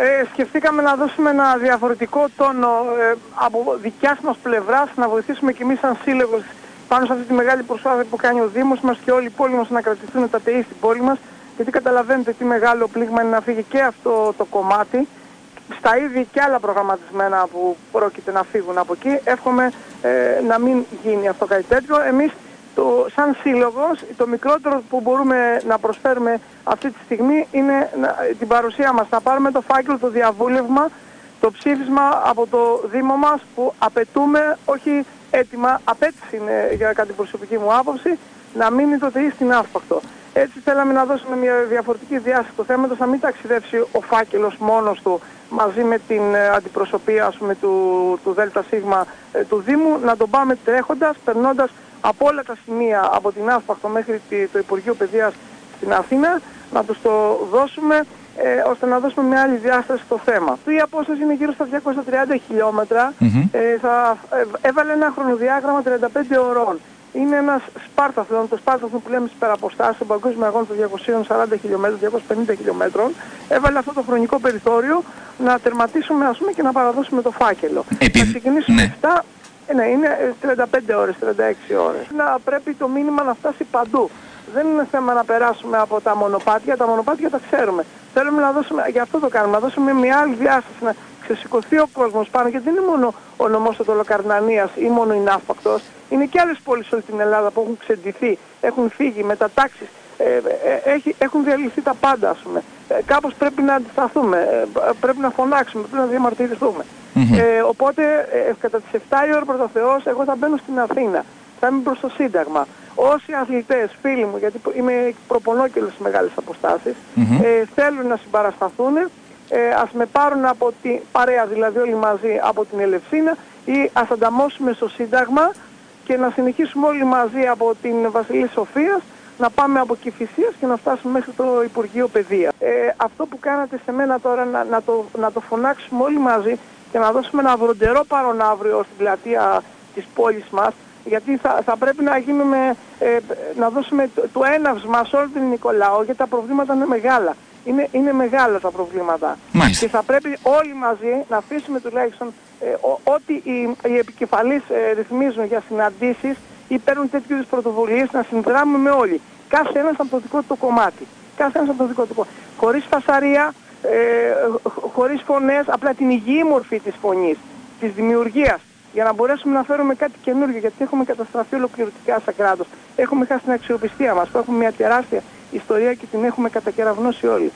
Ε, σκεφτήκαμε να δώσουμε ένα διαφορετικό τόνο ε, από δικιάς μας πλευράς, να βοηθήσουμε και εμείς σαν σύλλογος πάνω σε αυτή τη μεγάλη προσπάθεια που κάνει ο Δήμος μας και όλη η πόλη μας να κρατηθούν τα ΤΕΗ στην πόλη μας, γιατί καταλαβαίνετε τι μεγάλο πλήγμα είναι να φύγει και αυτό το κομμάτι, στα ήδη και άλλα προγραμματισμένα που πρόκειται να φύγουν από εκεί. Εύχομαι ε, να μην γίνει αυτό κάτι τέτοιο. Εμείς το, σαν σύλλογος το μικρότερο που μπορούμε να προσφέρουμε αυτή τη στιγμή είναι να, την παρουσία μας. Να πάρουμε το φάκελο, το διαβούλευμα, το ψήφισμα από το Δήμο μας που απαιτούμε, όχι έτοιμα, απέτηση είναι για κάτι προσωπική μου άποψη, να μείνει το ΤΕΙ στην άσπακτο. Έτσι θέλαμε να δώσουμε μια διαφορετική διάσταση του θέματος, να μην ταξιδέψει ο φάκελος μόνος του μαζί με την ε, αντιπροσωπεία ας πούμε, του, του ΔΣ ε, του Δήμου, να τον πάμε τρέχοντας, περνώντας από όλα τα σημεία, από την Άσπαχτο μέχρι το Υπουργείο Παιδείας στην Αθήνα, να τους το δώσουμε ε, ώστε να δώσουμε μια άλλη διάσταση στο θέμα. Η απόσταση είναι γύρω στα 230 χιλιόμετρα. ε, θα, ε, έβαλε ένα χρονοδιάγραμμα 35 ωρών. Είναι ένας σπάρταθλον, το σπάρταθλον που λέμε στις υπεραποστάσεις, στον παγκόσμιο αγώνα των 240 χιλιόμετρων, 250 χιλιόμετρων. Έβαλε αυτό το χρονικό περιθώριο να τερματίσουμε ας πούμε και να παραδώσουμε το φάκελο. Επί... Θα ξεκινήσουμε Ναι. 7 ε, ναι, είναι ε, 35 ώρες, 36 ώρες. Να πρέπει το μήνυμα να φτάσει παντού. Δεν είναι θέμα να περάσουμε από τα μονοπάτια, τα μονοπάτια τα ξέρουμε. Θέλουμε να δώσουμε, γι' αυτό το κάνουμε, να δώσουμε μια άλλη διάσταση, να ξεσηκωθεί ο κόσμος πάνω, γιατί δεν είναι μόνο ο νομός του Τολοκαρνανίας ή μόνο η Ναύπακτος, είναι και άλλες πόλεις σε όλη την Ελλάδα που έχουν ξεντηθεί, έχουν φύγει, μετατάξεις, ε, ε, έχει, έχουν διαλυθεί τα πάντα ας πούμε. Ε, κάπως πρέπει να αντισταθούμε, ε, πρέπει να φωνάξουμε, πρέπει να διαμαρτυρηθούμε. Ε, οπότε ε, κατά τις 7 η ώρα πρώτα Θεός εγώ θα μπαίνω στην Αθήνα. Θα είμαι προς το Σύνταγμα. Όσοι αθλητές, φίλοι μου, γιατί είμαι προπονώ και όλες τις μεγάλες αποστάσεις, ε, θέλουν να συμπαρασταθούν, ε, ας με πάρουν από την παρέα, δηλαδή όλοι μαζί από την Ελευσίνα ή ας ανταμώσουμε στο Σύνταγμα και να συνεχίσουμε όλοι μαζί από την Βασιλή Σοφίας να πάμε από Κηφισίας και να φτάσουμε μέχρι το Υπουργείο Παιδείας. Ε, αυτό που κάνατε σε μένα τώρα να, να, το, να το φωνάξουμε όλοι μαζί και να δώσουμε ένα βροντερό παρόν αύριο στην πλατεία της πόλης μας γιατί θα, θα πρέπει να γίνουμε, ε, να δώσουμε το, το έναυσμα σε όλη την Νικολάο γιατί τα προβλήματα είναι μεγάλα. Είναι, είναι μεγάλα τα προβλήματα. Μάλιστα. Και θα πρέπει όλοι μαζί να αφήσουμε τουλάχιστον ε, ο- ό,τι οι, οι επικεφαλείς ε, ρυθμίζουν για συναντήσεις ή παίρνουν τέτοιου είδους πρωτοβουλίες να συνδράμουμε όλοι. Κάθε ένας από το δικό του κομμάτι. Κάθε ένας από το δικό του κομμάτι. Χωρίς φασαρία, ε, χ- χωρίς φωνές, απλά την υγιή μορφή της φωνής, της δημιουργίας. Για να μπορέσουμε να φέρουμε κάτι καινούργιο, γιατί έχουμε καταστραφεί ολοκληρωτικά σαν κράτος. Έχουμε χάσει την αξιοπιστία μας, που έχουμε μια τεράστια ιστορία και την έχουμε κατακεραυνώσει όλοι.